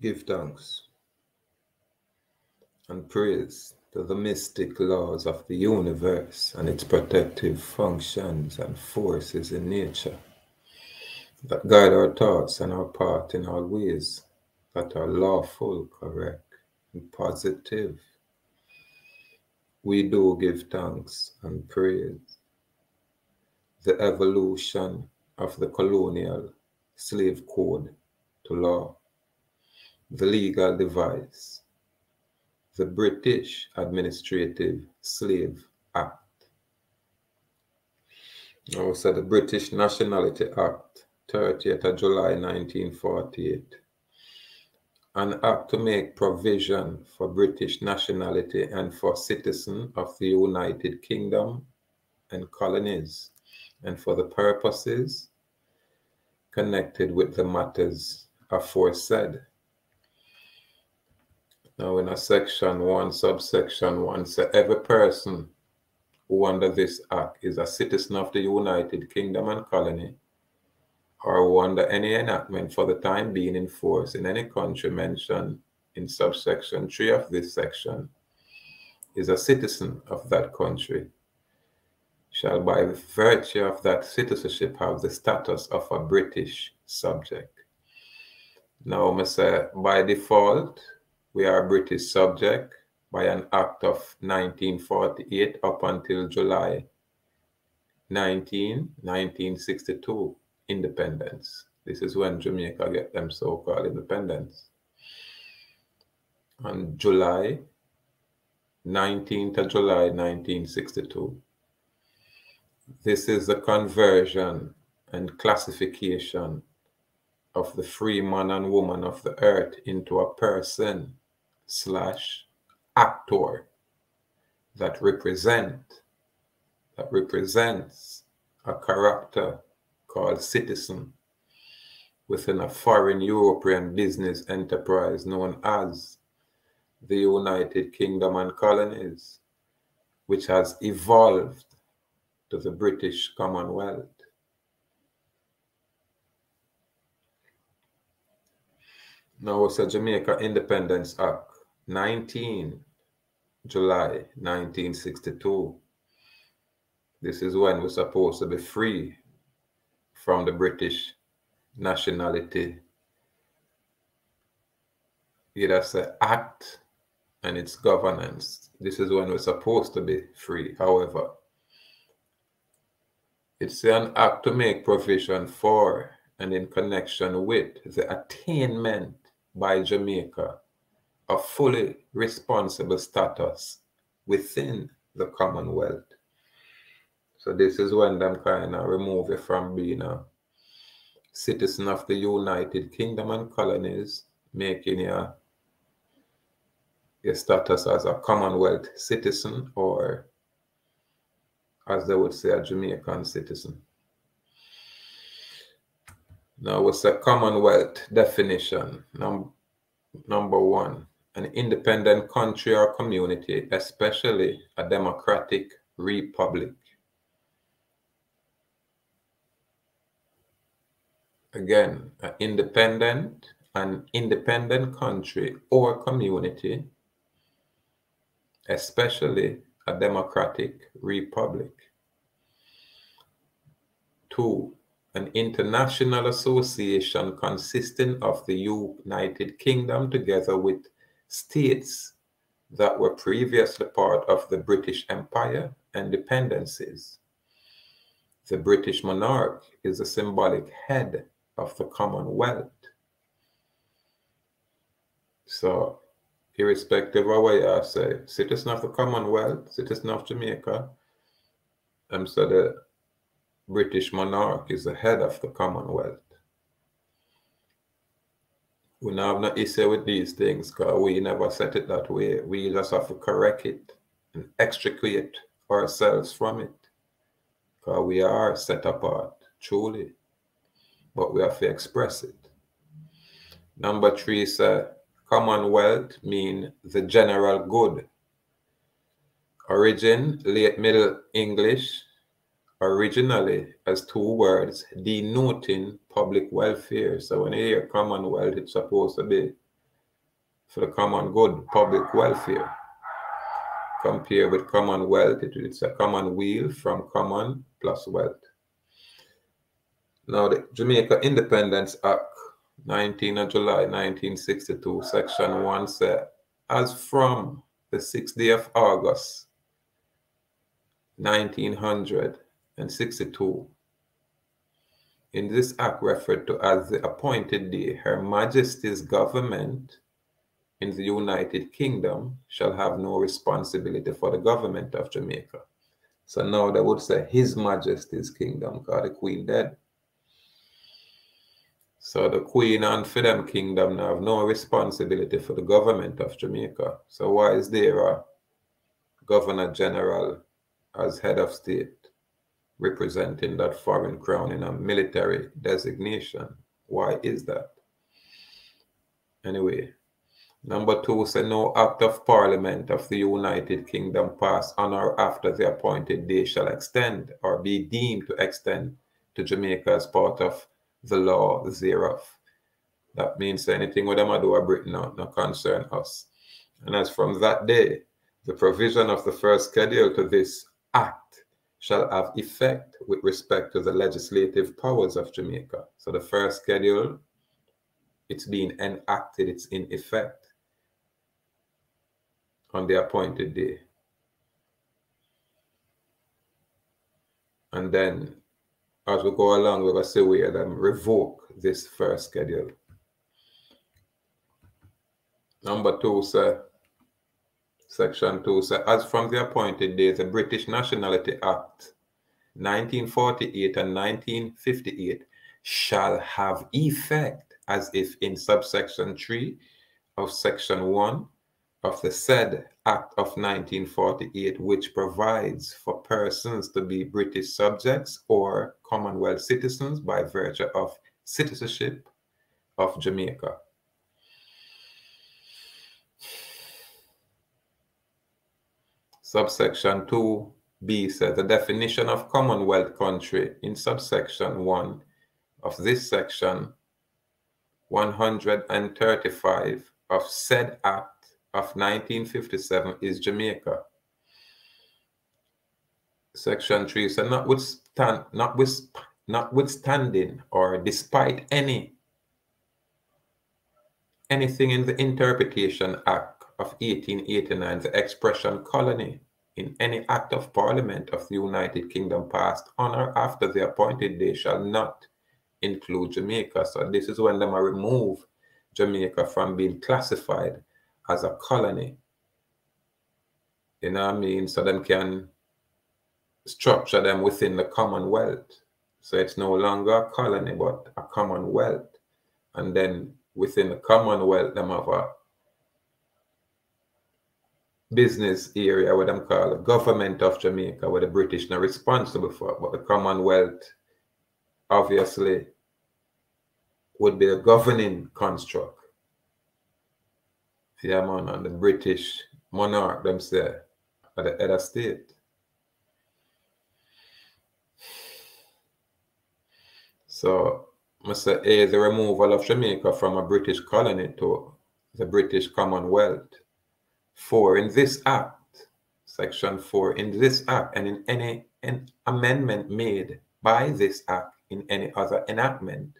Give thanks and praise to the mystic laws of the universe and its protective functions and forces in nature that guide our thoughts and our path in all ways that are lawful, correct, and positive. We do give thanks and praise. The evolution of the colonial slave code to law the legal device, the British Administrative Slave Act. Also, the British Nationality Act, 30th of July 1948. An act to make provision for British nationality and for citizens of the United Kingdom and colonies, and for the purposes connected with the matters aforesaid. Now, in a section one, subsection one, say every person who under this act is a citizen of the United Kingdom and colony, or who under any enactment for the time being in force in any country mentioned in subsection three of this section, is a citizen of that country, shall by virtue of that citizenship have the status of a British subject. Now, say by default, we are British subject by an act of 1948 up until July 19, 1962, independence. This is when Jamaica get them so-called independence. On July 19th of July 1962. This is the conversion and classification of the free man and woman of the earth into a person slash actor that represent that represents a character called citizen within a foreign European business enterprise known as the United Kingdom and Colonies, which has evolved to the British Commonwealth. Now it's a Jamaica Independence Act 19 July 1962. This is when we're supposed to be free from the British nationality. Either an act and its governance. This is when we're supposed to be free. However, it's an act to make provision for and in connection with the attainment by Jamaica a fully responsible status within the Commonwealth. So this is when them kind of remove you from being a citizen of the United Kingdom and colonies, making you your status as a Commonwealth citizen or as they would say a Jamaican citizen. Now what's a Commonwealth definition? Num number one, an independent country or community, especially a democratic republic. Again, an independent, an independent country or community, especially a democratic republic. Two, an international association consisting of the United Kingdom together with states that were previously part of the British Empire and dependencies. The British monarch is the symbolic head of the Commonwealth. So, irrespective of what I say, citizen of the Commonwealth, citizen of Jamaica, um, so the British monarch is the head of the Commonwealth we don't have no issue with these things because we never set it that way. We just have to correct it and extricate ourselves from it. Because we are set apart, truly. But we have to express it. Number three is Commonwealth mean the general good. Origin, late Middle English, originally as two words denoting public welfare. So when you hear Commonwealth, it's supposed to be for the common good, public welfare. Compare with commonwealth, it, it's a commonweal from common plus wealth. Now, the Jamaica Independence Act, 19 of July 1962, Section 1 said, as from the 6th day of August 1962, in this act referred to as the appointed day, Her Majesty's government in the United Kingdom shall have no responsibility for the government of Jamaica. So now they would say His Majesty's kingdom, because the Queen dead. So the Queen and them kingdom have no responsibility for the government of Jamaica. So why is there a Governor General as head of state representing that foreign crown in a military designation? Why is that? Anyway, Number two, say no act of parliament of the United Kingdom passed on or after the appointed day shall extend or be deemed to extend to Jamaica as part of the law thereof. That means anything with do a Britain not, not concern us. And as from that day, the provision of the first schedule to this act shall have effect with respect to the legislative powers of Jamaica. So the first schedule, it's being enacted, it's in effect on the appointed day. And then as we go along, we're going to say we them revoke this first schedule. Number two, sir. Section 2 says, as from the appointed day, the British Nationality Act 1948 and 1958 shall have effect as if in subsection 3 of section 1 of the said Act of 1948, which provides for persons to be British subjects or Commonwealth citizens by virtue of citizenship of Jamaica. Subsection 2b says the definition of Commonwealth country in subsection 1 of this section 135 of said Act of 1957 is Jamaica. Section 3 says, notwithstand, notwith, notwithstanding or despite any anything in the Interpretation Act of 1889, the expression colony in any act of parliament of the United Kingdom passed on or after the appointed day shall not include Jamaica. So this is when them remove Jamaica from being classified as a colony. You know what I mean? So them can structure them within the Commonwealth. So it's no longer a colony, but a Commonwealth. And then within the Commonwealth, them have a business area what them call the government of Jamaica, where the British are responsible for. But the Commonwealth obviously would be a governing construct yeah, man, and the British monarch themselves at the head of state. So, Mr. A, the removal of Jamaica from a British colony to the British Commonwealth. Four, in this act, section four, in this act and in any an amendment made by this act in any other enactment,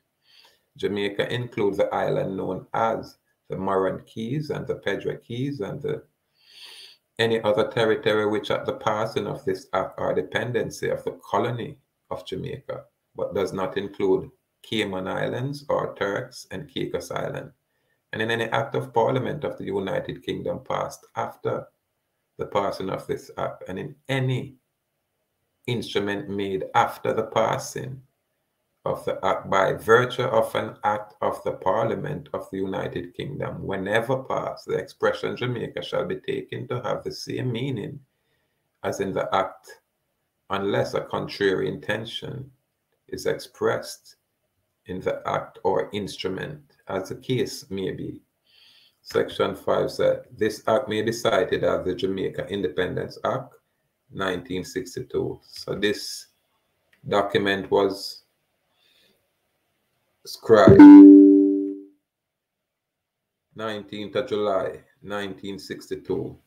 Jamaica includes the island known as the Morant Cays and the Pedro Cays and the any other territory which at the passing of this act are dependency of the colony of Jamaica, but does not include Cayman Islands or Turks and Caicos Island, and in any act of parliament of the United Kingdom passed after the passing of this act, and in any instrument made after the passing of the act by virtue of an act of the Parliament of the United Kingdom, whenever passed, the expression Jamaica shall be taken to have the same meaning as in the act, unless a contrary intention is expressed in the act or instrument, as the case may be. Section 5 said, This act may be cited as the Jamaica Independence Act 1962. So this document was scribe 19th of July, 1962.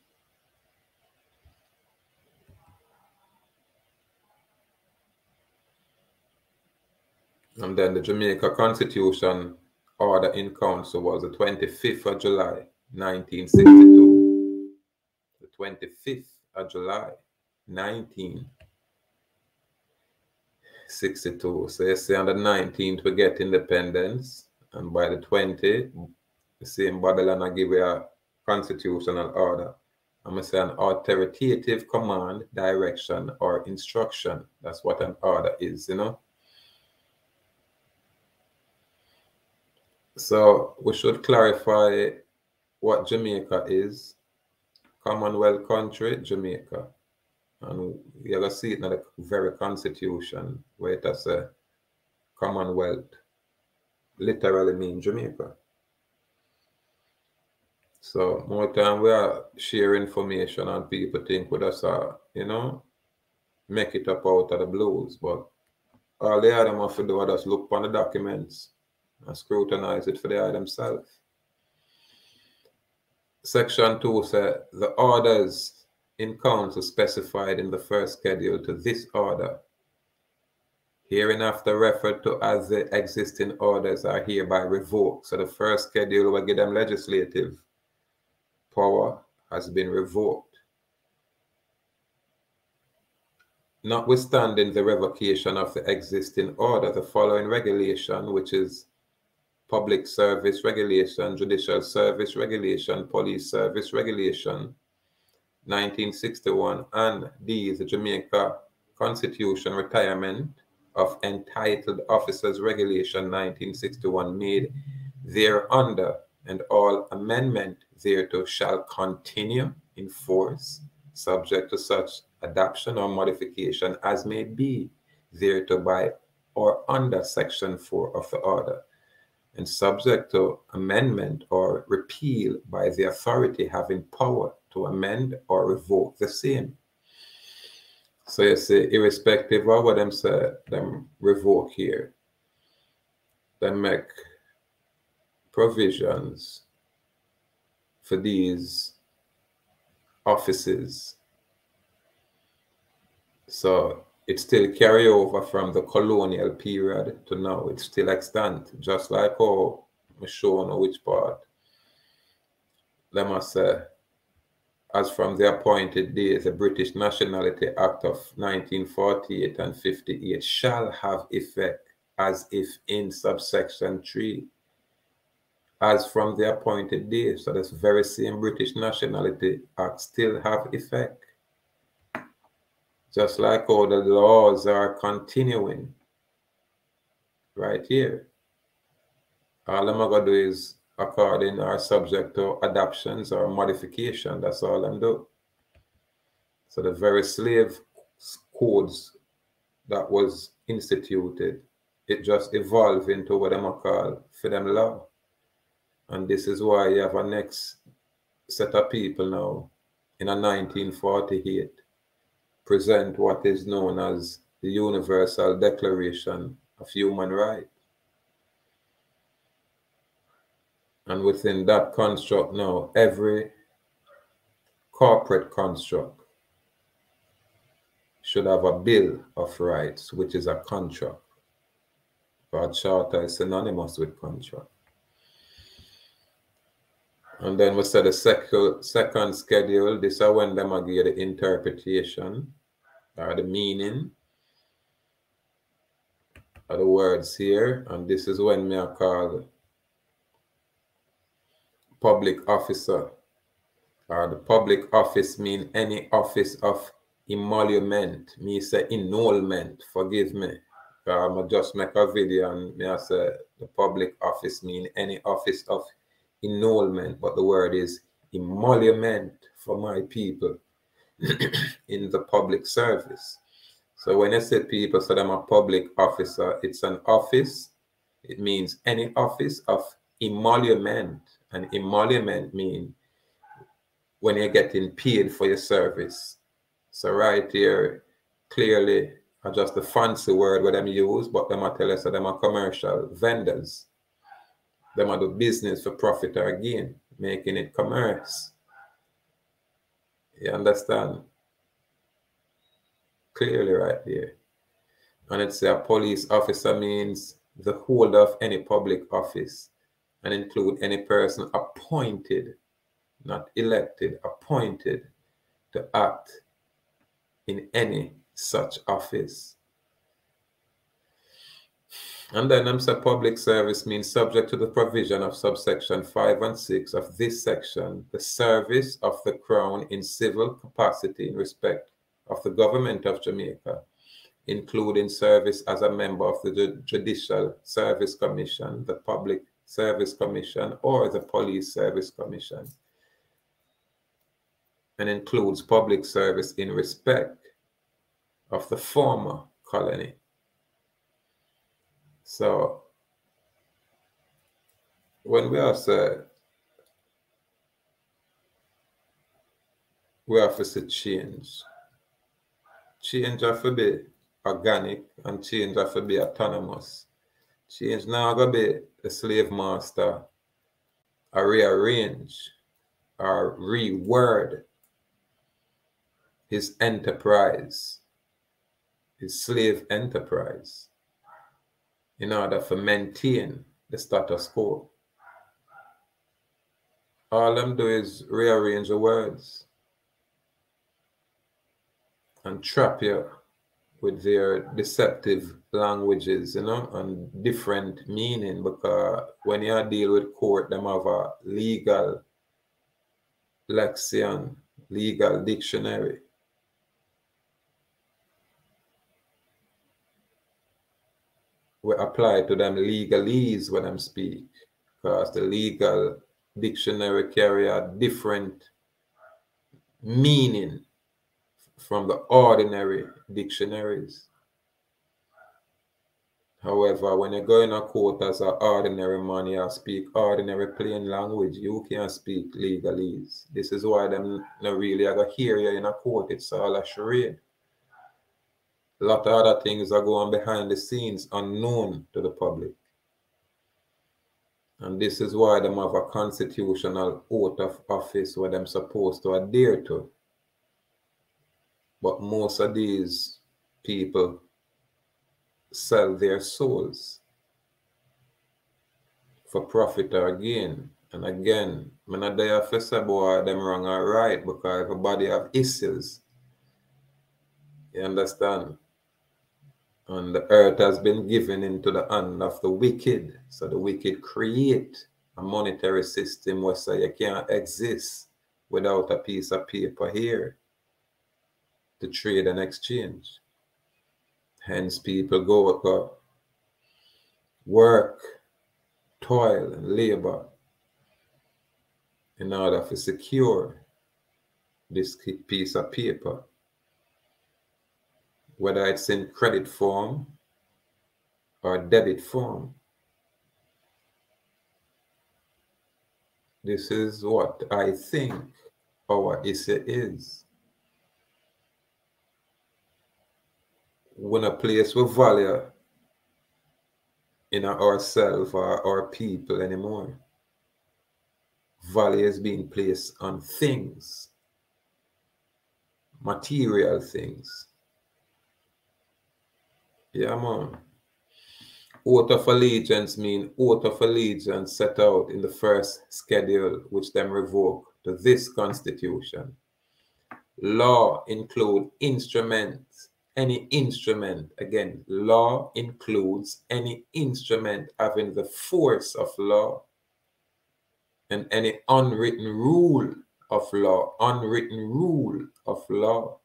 And then the Jamaica Constitution order in council was the 25th of July, 1962. The 25th of July, 1962. So you say on the 19th we get independence, and by the 20th, the same Babylon I give you a constitutional order. I'm going to say an authoritative command, direction, or instruction. That's what an order is, you know. So we should clarify what Jamaica is. Commonwealth country, Jamaica. And you're going to see it in the very constitution where it has a Commonwealth literally mean Jamaica. So more time we are share information and people think we just uh, you know, make it up out of the blues. But all they them have to do just look on the documents and scrutinize it for the eye themselves. Section 2 says the orders in council specified in the first schedule to this order hereinafter referred to as the existing orders are hereby revoked. So the first schedule will give them legislative power has been revoked. Notwithstanding the revocation of the existing order, the following regulation, which is Public Service Regulation, Judicial Service Regulation, Police Service Regulation, 1961, and D, the Jamaica Constitution Retirement of Entitled Officers Regulation 1961 made thereunder, and all amendment thereto shall continue in force, subject to such adoption or modification as may be thereto by or under Section 4 of the order, and subject to amendment or repeal by the authority having power to amend or revoke the same. So you see, irrespective of what them say, them revoke here, they make provisions for these offices. So it still carry over from the colonial period to now. It's still extant, just like how I'm showing which part. Let me say, as from the appointed days, the British Nationality Act of 1948 and 58 shall have effect as if in subsection 3 as from the appointed day. So this very same British Nationality Act still have effect. Just like all the laws are continuing right here. All I'm going to do is according or subject to adoptions or modification. That's all I'm doing. So the very slave codes that was instituted, it just evolved into what I'm call them law. And this is why you have a next set of people now in a 1948 present what is known as the Universal Declaration of Human Rights. And within that construct now, every corporate construct should have a bill of rights, which is a contract. But charter is synonymous with contract. And then we said the second, second schedule, this is when them give the interpretation or the meaning of the words here. And this is when me I call public officer or the public office mean any office of emolument. Me say annulment, forgive me. Um, I'm just make a video and me I say the public office mean any office of annulment, but the word is emolument for my people in the public service. So when I say people said I'm a public officer, it's an office. It means any office of emolument. And emolument mean when you're getting paid for your service. So right here, clearly, are just a fancy word where them use, but them I tell us that them are commercial vendors. Them are do business for profit or gain. making it commerce. You understand? Clearly right there. And it's a police officer means the holder of any public office and include any person appointed, not elected, appointed to act in any such office. And then saying public service means subject to the provision of subsection 5 and 6 of this section, the service of the Crown in civil capacity in respect of the government of Jamaica, including service as a member of the Judicial Service Commission, the Public Service Commission, or the Police Service Commission, and includes public service in respect of the former colony. So when we are said we have to see change. Change have to be organic and change have to be autonomous. Change now going to be a slave master or rearrange or reword his enterprise his slave enterprise in order to maintain the status quo. All them do is rearrange the words and trap you with their deceptive languages, you know, and different meaning because when you deal with court, them have a legal lexicon, legal dictionary. We apply to them legalese when I'm speak because the legal dictionary carry a different meaning from the ordinary dictionaries. However, when you go in a court as an ordinary man, you speak ordinary plain language. You can't speak legalese. This is why them not really ever hear you in a court. It's all a charade a lot of other things are going behind the scenes unknown to the public. And this is why them have a constitutional oath of office where them supposed to adhere to. But most of these people sell their souls for profit or gain. And again, I'm not there for say boy them wrong or right because everybody have issues. You understand? And the earth has been given into the hand of the wicked. So the wicked create a monetary system where say you can't exist without a piece of paper here to trade and exchange. Hence, people go, go work, toil, and labor in order to secure this piece of paper whether it's in credit form or debit form. This is what I think our issue is. When a place we value in ourselves or our people anymore. Value is being placed on things, material things. Yeah, man. Oath of allegiance mean oath of allegiance set out in the first schedule, which them revoke to this constitution. Law include instruments, any instrument. Again, law includes any instrument having the force of law and any unwritten rule of law, unwritten rule of law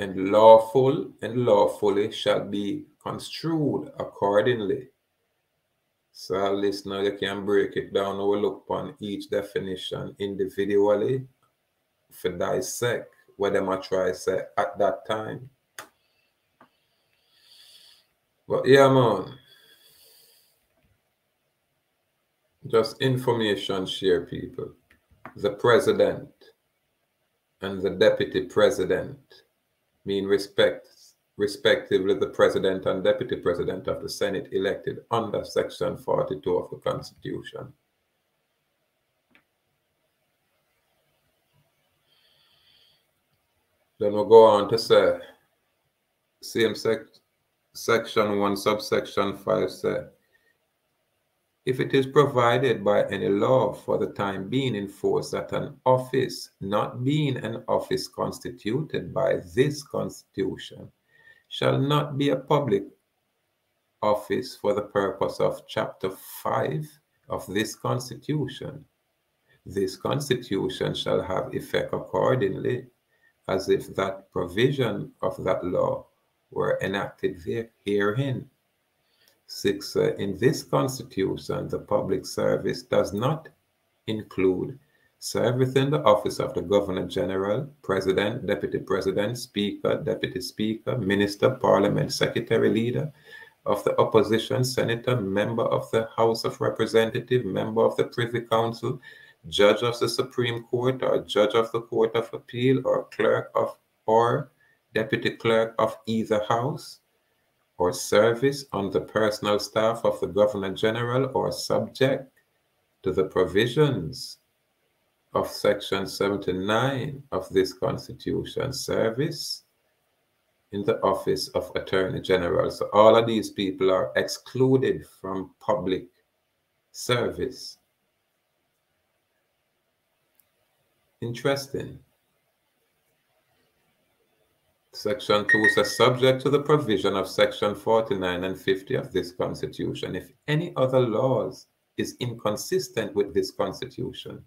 and lawful and lawfully shall be construed accordingly. So, listener, you can break it down or look upon each definition individually for dissect what them I try to say at that time. But yeah, man. Just information share, people. The president and the deputy president mean respect, respectively the president and deputy president of the Senate elected under Section 42 of the Constitution. Then we'll go on to say, same sec section 1, subsection 5 say, if it is provided by any law for the time being in force that an office not being an office constituted by this constitution shall not be a public office for the purpose of chapter 5 of this constitution this constitution shall have effect accordingly as if that provision of that law were enacted herein. Six, uh, in this constitution, the public service does not include service in the office of the Governor General, President, Deputy President, Speaker, Deputy Speaker, Minister, Parliament, Secretary, Leader of the Opposition, Senator, Member of the House of Representatives, Member of the Privy Council, Judge of the Supreme Court, or Judge of the Court of Appeal, or Clerk of or Deputy Clerk of either House, or service on the personal staff of the Governor General or subject to the provisions of Section 79 of this Constitution, service in the office of Attorney General. So all of these people are excluded from public service. Interesting. Section 2 says, subject to the provision of Section 49 and 50 of this Constitution, if any other laws is inconsistent with this Constitution,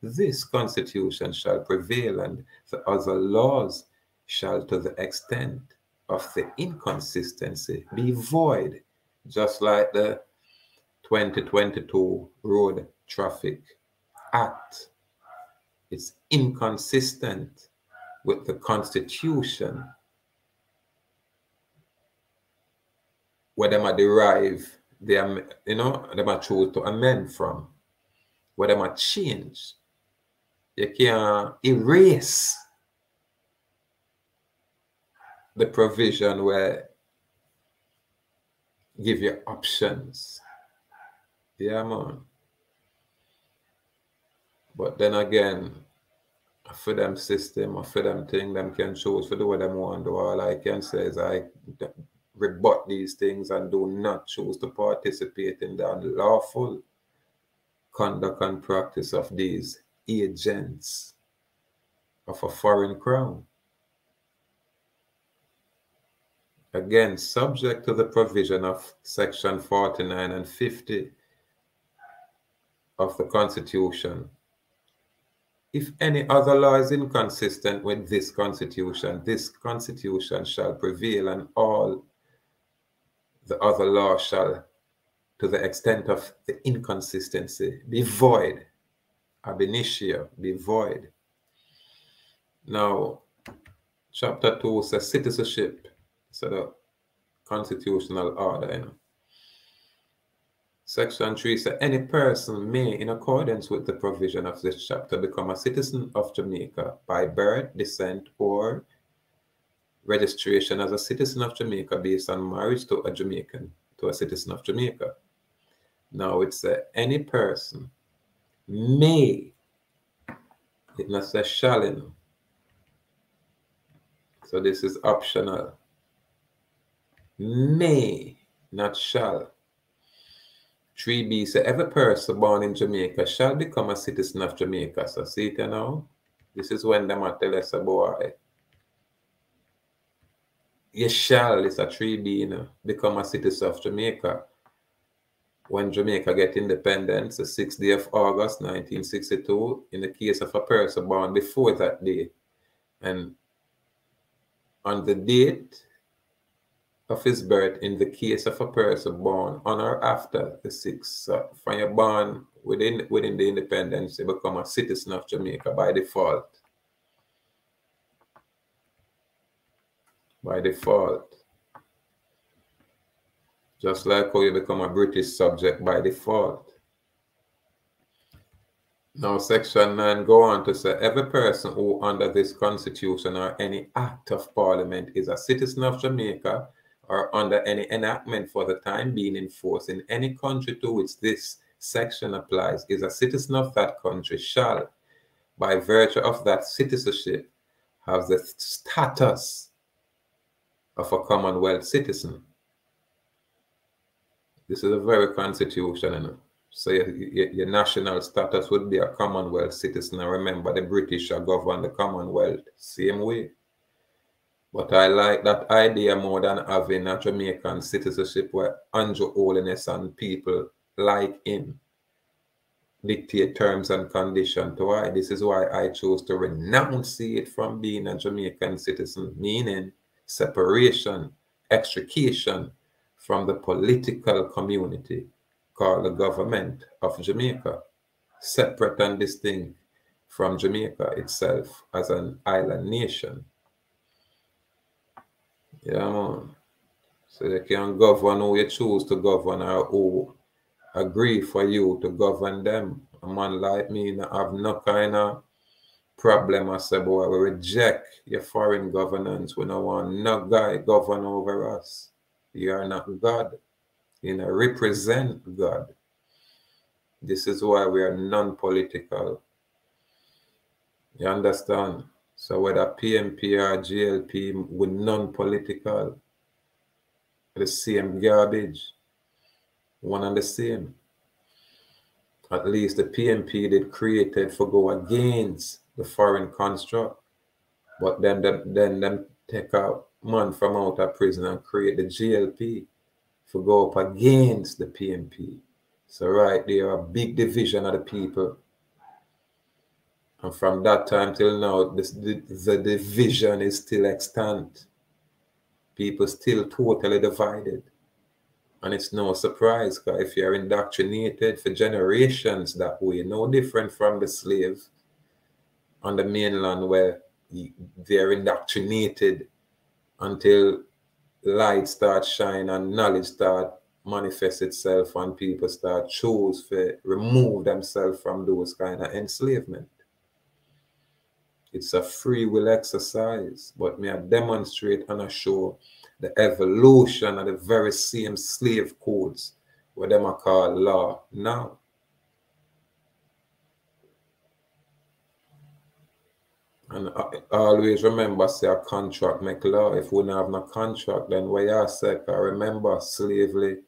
this Constitution shall prevail, and the other laws shall, to the extent of the inconsistency, be void, just like the 2022 Road Traffic Act. It's inconsistent with the Constitution where them are derive, they are, you know, them are choose to amend from, where them are change. You can erase the provision where give you options. Yeah, man. But then again, for them system or for them thing, them can choose for do what them want. All I can say is I rebut these things and do not choose to participate in the unlawful conduct and practice of these agents of a foreign crown. Again, subject to the provision of section 49 and 50 of the Constitution if any other law is inconsistent with this constitution, this constitution shall prevail, and all the other law shall, to the extent of the inconsistency, be void. Ab initio, be void. Now, chapter 2 says citizenship. So the constitutional order, you know. Section 3 says any person may, in accordance with the provision of this chapter, become a citizen of Jamaica by birth, descent, or registration as a citizen of Jamaica based on marriage to a Jamaican, to a citizen of Jamaica. Now it says any person may, it not say shall, know. So this is optional. May, not shall 3b say every person born in Jamaica shall become a citizen of Jamaica. So see it you now. This is when them tell us boy. You shall is a 3b you know, become a citizen of Jamaica. When Jamaica get independence, the 6th day of August 1962, in the case of a person born before that day. And on the date of his birth in the case of a person born on or after the 6th. So when you're born within, within the independence, you become a citizen of Jamaica by default. By default. Just like how you become a British subject by default. Now, Section 9 go on to say every person who, under this Constitution or any act of Parliament, is a citizen of Jamaica or under any enactment for the time being in force in any country to which this section applies is a citizen of that country shall, by virtue of that citizenship, have the status of a Commonwealth citizen. This is a very constitution, you know. So your, your, your, national status would be a Commonwealth citizen. And remember, the British are govern the Commonwealth same way. But I like that idea more than having a Jamaican citizenship where Andrew Holness and people like him dictate terms and conditions to why. This is why I chose to renounce it from being a Jamaican citizen, meaning separation, extrication from the political community called the government of Jamaica, separate and distinct from Jamaica itself as an island nation. Yeah, man. So they can govern who you choose to govern or who agree for you to govern them. A man like me not have no kind of problem I say, boy, we reject your foreign governance. We don't want no guy govern over us. You are not God. You know, represent God. This is why we are non-political. You understand? So whether PNP or JLP we're non-political. The same garbage. One and the same. At least the PNP did created for go against the foreign construct. But then them, then them take out man from out of prison and create the JLP for go up against the PNP. So right there, a big division of the people. And from that time till now, this, the, the division is still extant. People still totally divided. And it's no surprise, because if you're indoctrinated for generations that way, no different from the slave on the mainland where they're indoctrinated until light starts shine and knowledge start manifest itself and people start choose to remove themselves from those kind of enslavement. It's a free will exercise, but may I demonstrate and I show the evolution of the very same slave codes, what them are called law now. And always remember, say a contract make law. If we don't have no contract, then we are say, I remember slavery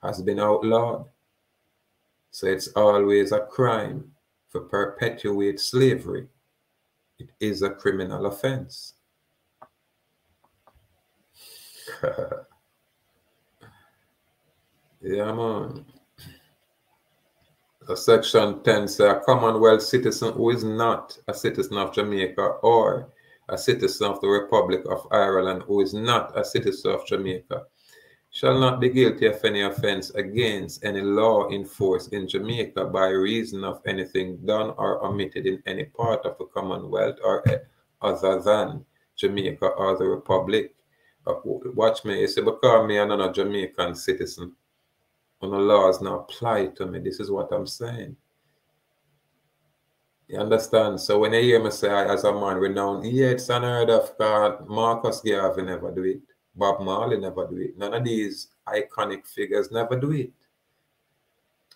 has been outlawed. So it's always a crime for perpetuate slavery. It is a criminal offense. yeah, man section 10 says a Commonwealth citizen who is not a citizen of Jamaica or a citizen of the Republic of Ireland who is not a citizen of Jamaica shall not be guilty of any offense against any law in force in Jamaica by reason of anything done or omitted in any part of the Commonwealth or eh, other than Jamaica or the Republic. Watch me, you say, because me, I'm not a Jamaican citizen when the laws now apply to me. This is what I'm saying. You understand? So when you hear me say as a man renowned, yeah, it's unheard of God. Marcus Garvey never do it. Bob Marley never do it. None of these iconic figures never do it.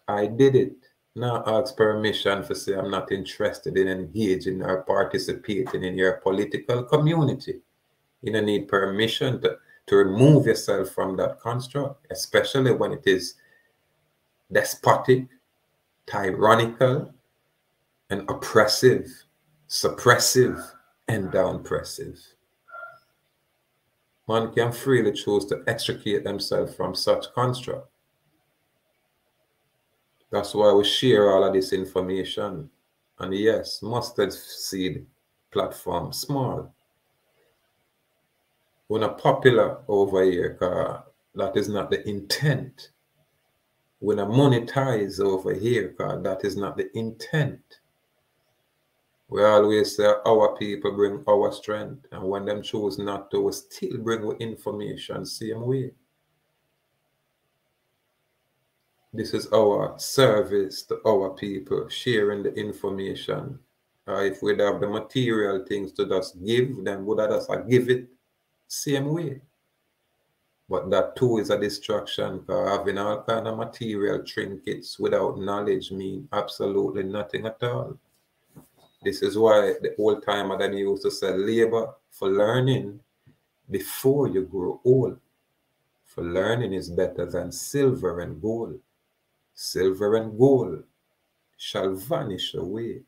I did it. Now ask permission for say I'm not interested in engaging or participating in your political community. You don't need permission to, to remove yourself from that construct, especially when it is despotic, tyrannical, and oppressive, suppressive, and downpressive. One can freely choose to extricate themselves from such construct. That's why we share all of this information. And yes, mustard seed platform, small. We're not popular over here because that is not the intent when I monetize over here, because that is not the intent. We always say our people bring our strength, and when them choose not to, we still bring information same way. This is our service to our people, sharing the information. Uh, if we'd have the material things to just give, then would I just give it same way? But that too is a distraction having all kind of material trinkets without knowledge mean absolutely nothing at all. This is why the old timer then used to say labor for learning before you grow old. For learning is better than silver and gold. Silver and gold shall vanish away.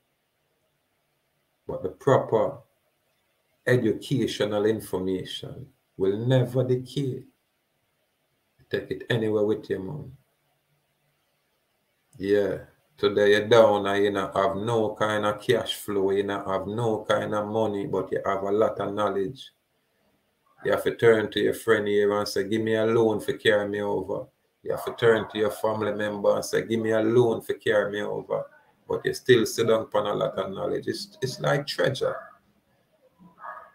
But the proper educational information will never decay. Take it anywhere with you, man. Yeah. Today you're down and you not have no kind of cash flow, you not have no kind of money, but you have a lot of knowledge. You have to turn to your friend here and say, give me a loan for carry me over. You have to turn to your family member and say, give me a loan for carry me over. But you still sit down upon a lot of knowledge. It's, it's like treasure.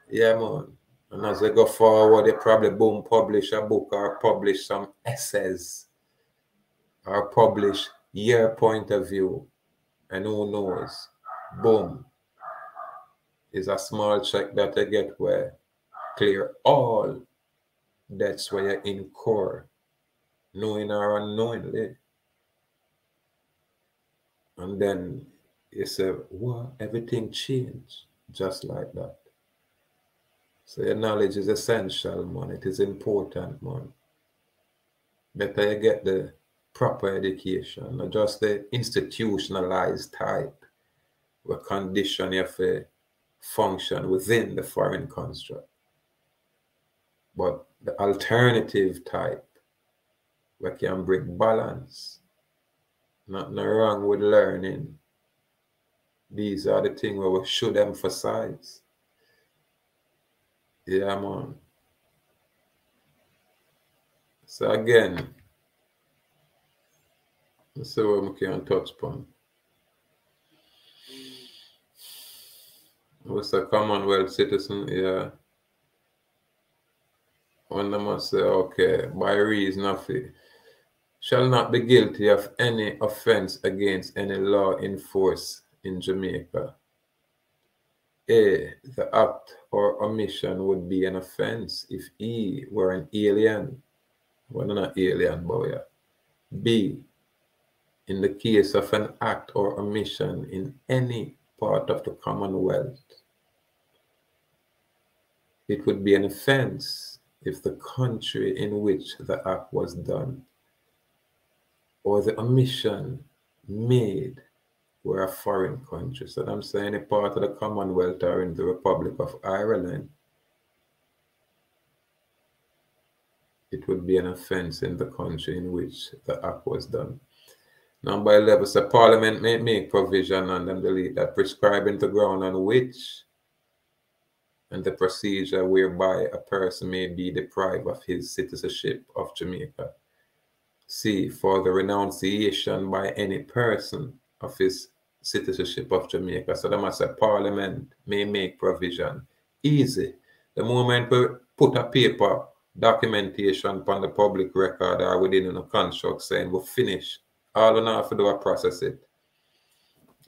Yeah, man. And as they go forward, they probably boom publish a book or publish some essays or publish your point of view. And who knows? Boom. Is a small check that they get where clear all debts where you incur, knowing or unknowingly. And then you say, well, everything changed just like that. So your knowledge is essential, man. It is important, man. Better you get the proper education, not just the institutionalized type, where condition have to function within the foreign construct. But the alternative type, where can bring balance, nothing wrong with learning. These are the things where we should emphasize. Yeah, man. So again, let's see what we can touch upon. What's a Commonwealth citizen? Yeah. One them must say, okay, by reason of it, shall not be guilty of any offense against any law in force in Jamaica a. The act or omission would be an offense if E were an alien. Well, not alien, but yeah. B. In the case of an act or omission in any part of the Commonwealth, it would be an offense if the country in which the act was done or the omission made were a foreign country. So I'm saying a part of the Commonwealth or in the Republic of Ireland, it would be an offence in the country in which the act was done. Number 11, so Parliament may make provision and then delete that prescribing the ground on which and the procedure whereby a person may be deprived of his citizenship of Jamaica. C, for the renunciation by any person of his citizenship of Jamaica. So the must Parliament may make provision. Easy. The moment we put a paper documentation upon the public record or within a contract saying we're finished, all we have to do is process it.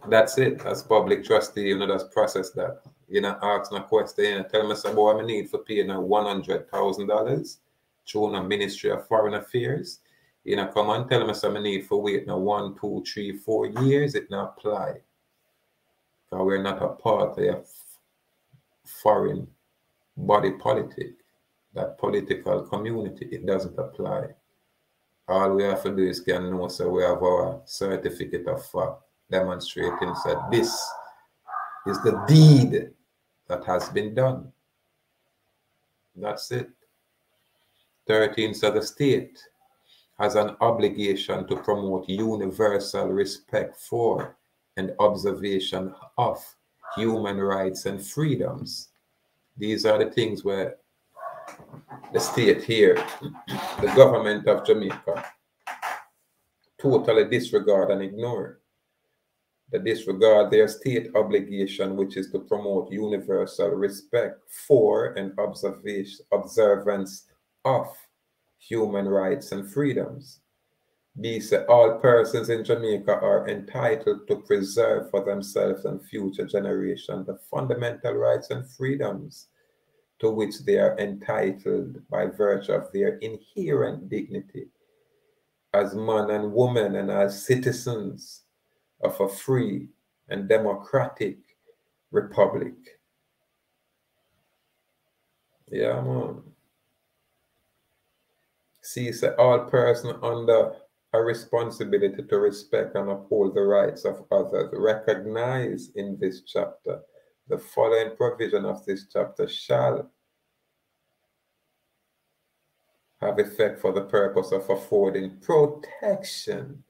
That's it. As public trustee, you know, that's process that. You know, ask a question, you know, tell me, so, boy, I need for paying $100,000 through the Ministry of Foreign Affairs you know, come and tell me some need for wait now one, two, three, four years, it not apply. Because we're not a part of foreign body politic, that political community, it doesn't apply. All we have to do is can know so we have our certificate of fact demonstrating that this is the deed that has been done. That's it. 13th of the state has an obligation to promote universal respect for and observation of human rights and freedoms. These are the things where the state here, the government of Jamaica, totally disregard and ignore. They disregard their state obligation, which is to promote universal respect for and observance of human rights and freedoms. Said all persons in Jamaica are entitled to preserve for themselves and future generations the fundamental rights and freedoms to which they are entitled by virtue of their inherent dignity as man and woman and as citizens of a free and democratic republic. Yeah, man. See, say all person under a responsibility to respect and uphold the rights of others. Recognize in this chapter the following provision of this chapter shall have effect for the purpose of affording protection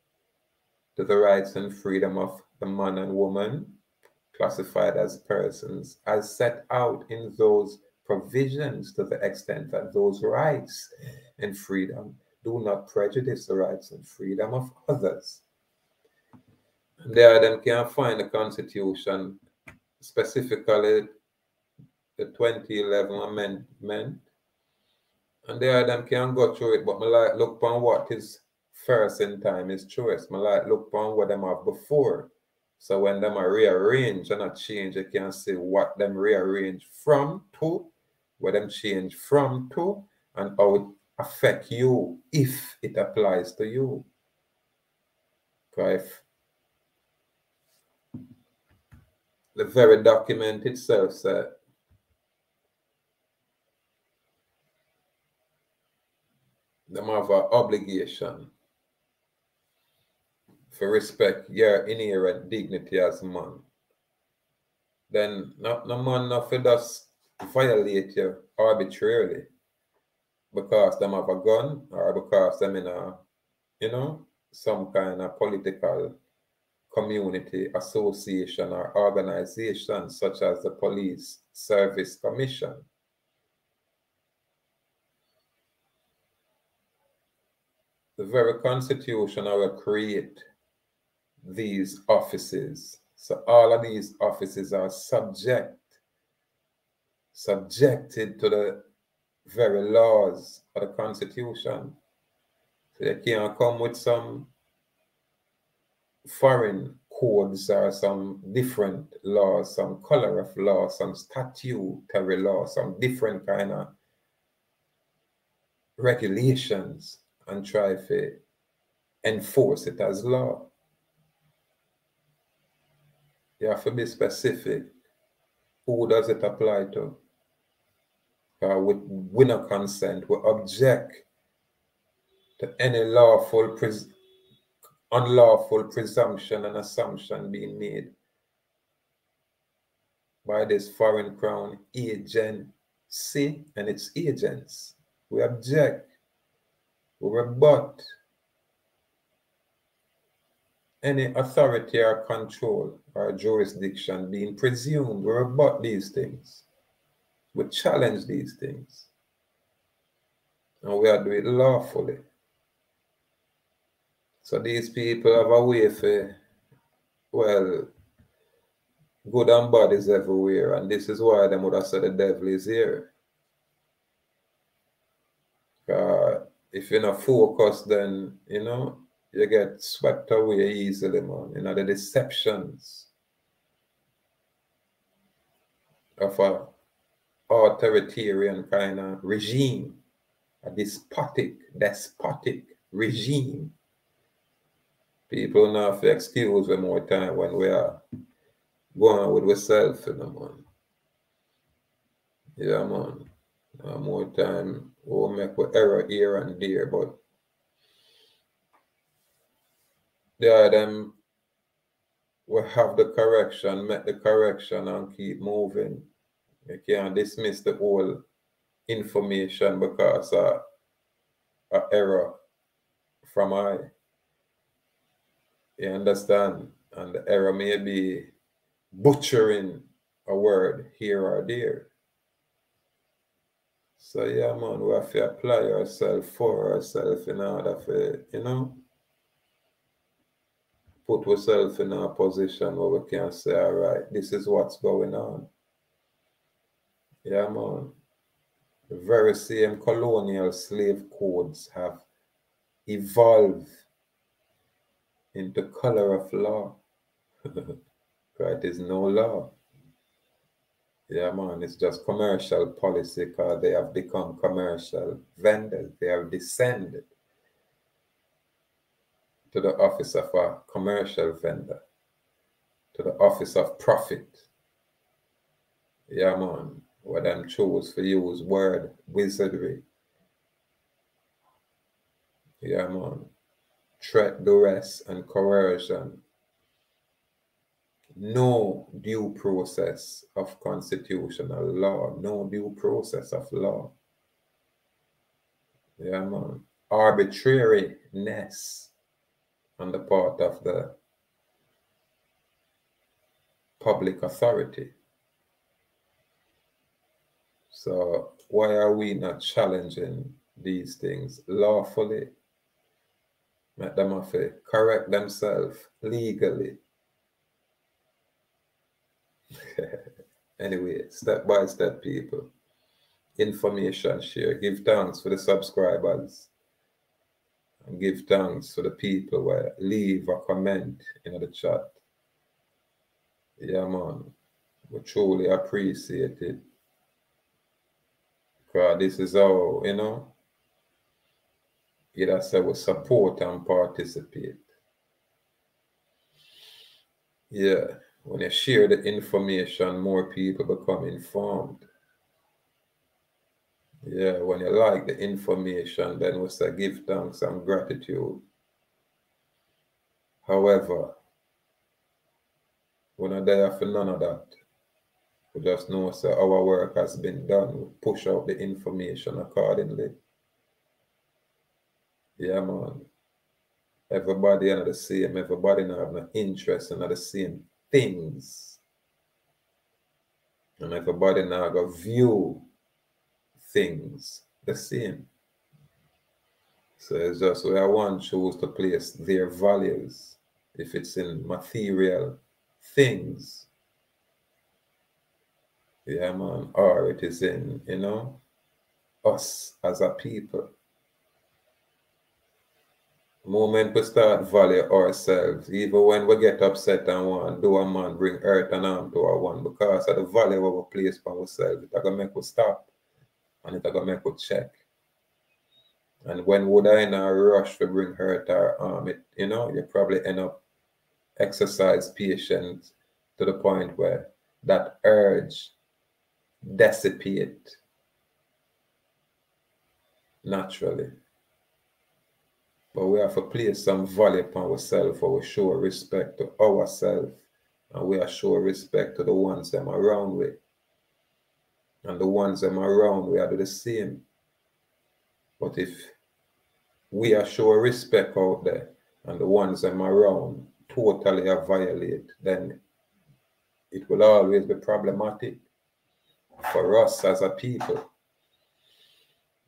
to the rights and freedom of the man and woman classified as persons as set out in those provisions to the extent that those rights and freedom do not prejudice the rights and freedom of others. There them can find the Constitution, specifically the 2011 Amendment, and there them can go through it, but my like look upon what is first in time is choice. My like look upon what them have before. So when them are rearrange and not change, you can see what them rearrange from to, what them change from to, and how it affect you if it applies to you. If the very document itself said them have an obligation for respect your inherent dignity as man. Then not no man not for violate you arbitrarily because them have a gun or because them in a, you know, some kind of political community association or organization such as the Police Service Commission. The very constitution will create these offices. So all of these offices are subject, subjected to the very laws of the Constitution. So they can't come with some foreign codes or some different laws, some color of law, some statutory law, some different kind of regulations and try to enforce it as law. You have to be specific. Who does it apply to? uh, with winner consent will object to any lawful pres unlawful presumption and assumption being made by this foreign crown agency and its agents. We object, we rebut any authority or control or jurisdiction being presumed. We rebut these things we challenge these things. And we are doing it lawfully. So these people have a way for, well, good and bad is everywhere. And this is why they would have said the devil is here. Uh, if you're not focused, then, you know, you get swept away easily, man. You know, the deceptions of a authoritarian kind of regime, a despotic, despotic regime. People now have excuse me more time when we are going with ourselves in the man. Yeah, man. Uh, more time we'll make we error here and there, but there them we have the correction, make the correction and keep moving. You can't dismiss the whole information because of an error from I. You understand? And the error may be butchering a word here or there. So yeah, man, we have to apply ourselves for ourselves in order for, you know, put ourselves in a position where we can say, all right, this is what's going on. Yeah, man. The very same colonial slave codes have evolved into color of law. right? There's no law. Yeah, man, it's just commercial policy because they have become commercial vendors. They have descended to the office of a commercial vendor, to the office of profit Yeah, man. What them chose for use word wizardry. Yeah, man. Threat, duress, and coercion. No due process of constitutional law. No due process of law. Yeah, man. Arbitrariness on the part of the public authority. So why are we not challenging these things lawfully? Let them have to correct themselves legally. anyway, step by step, people. Information share. Give thanks for the subscribers. And give thanks for the people where leave a comment in the chat. Yeah, man. We truly appreciate it. Because this is all, you know, it say we support and participate. Yeah, when you share the information, more people become informed. Yeah, when you like the information, then we say give thanks and gratitude. However, we're not there for none of that. We just know so our work has been done. We push out the information accordingly. Yeah, man. Everybody are the same. Everybody not have no interest in the same things. And everybody now go view things the same. So it's just where one choose to place their values. If it's in material things, yeah, man, or it is in, you know, us as a people. Moment we start value ourselves, even when we get upset and want do a man bring earth and harm to our one, because of the value we place for ourselves, it's gonna make us stop and it's gonna make us check. And when would I in a rush to bring hurt or harm, it you know, you probably end up exercise patience to the point where that urge dissipate naturally. But we have to place some value upon ourselves we show respect to ourselves and we are show respect to the ones them around with. And the ones them around we are the same. But if we are show respect out there and the ones them around totally are violate, then it will always be problematic for us as a people.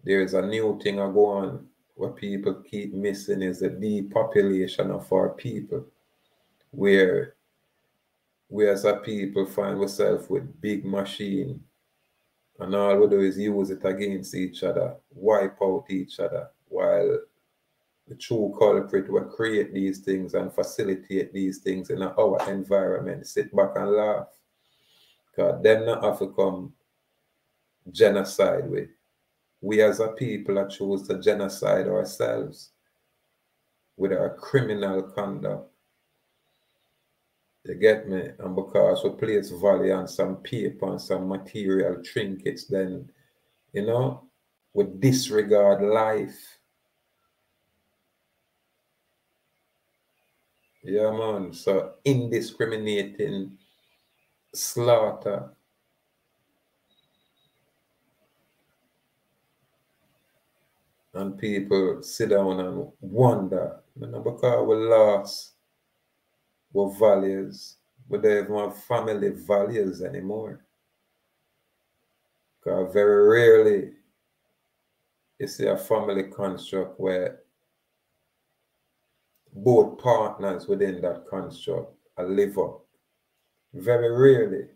There is a new thing I go on where people keep missing is the depopulation of our people, where we as a people find ourselves with big machine and all we do is use it against each other, wipe out each other, while the true culprit will create these things and facilitate these things in our environment, sit back and laugh. Because them not have to come genocide with. We as a people are choose to genocide ourselves with our criminal conduct. You get me? And because we place value on some paper and some material trinkets, then, you know, we disregard life. Yeah, man. So indiscriminating slaughter and people sit down and wonder, you know, because we lost our values. We don't even have family values anymore. Because very rarely you see a family construct where both partners within that construct live up. Very rarely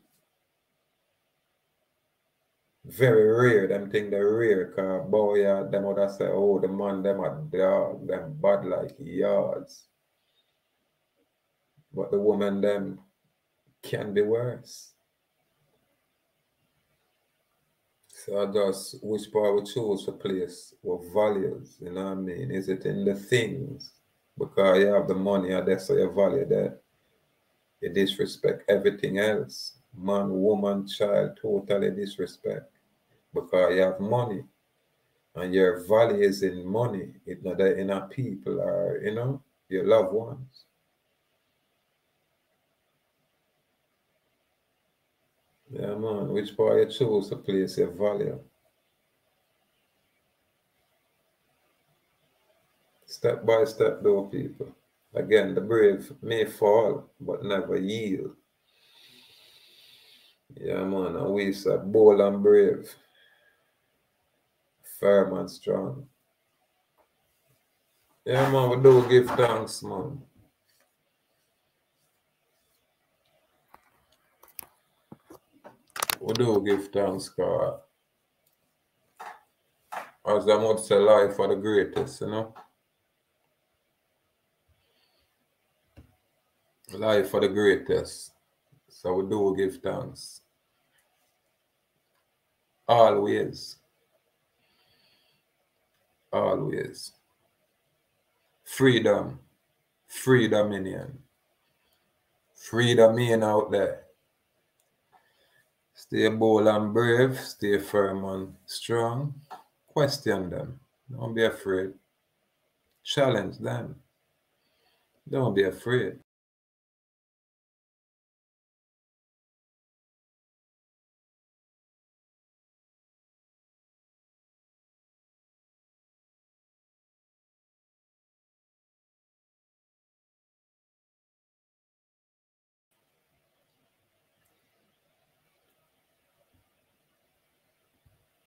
very rare. Them think they're rare because boy, yeah, them would say, oh, the man, them a dog, them bad like yards. But the woman, them can be worse. So I just which part we choose for place what values, you know what I mean? Is it in the things? Because you have the money and that's so you value that. You disrespect everything else. Man, woman, child, totally disrespect because you have money and your value is in money, it's not that in a people or you know, your loved ones. Yeah, man. Which part you choose to place your value? Step by step, though, people. Again, the brave may fall, but never yield. Yeah, man. And we say bold and brave, firm and strong. Yeah, man. We do give thanks, man. we do give thanks, God. As I would say, life for the greatest, you know. Life for the greatest. So we do give thanks. Always. Always. Freedom. Freedom in Freedom in out there. Stay bold and brave, stay firm and strong. Question them. Don't be afraid. Challenge them. Don't be afraid.